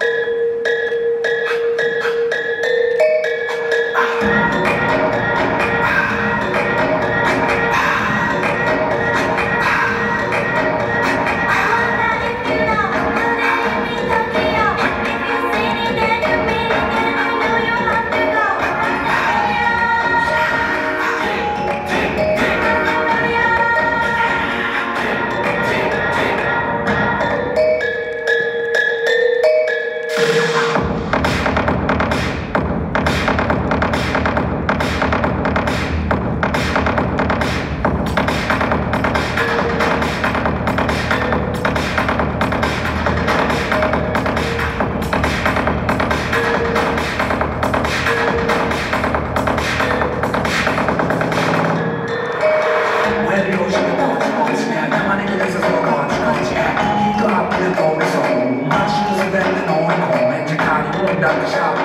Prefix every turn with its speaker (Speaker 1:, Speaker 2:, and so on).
Speaker 1: Ah.
Speaker 2: down the job.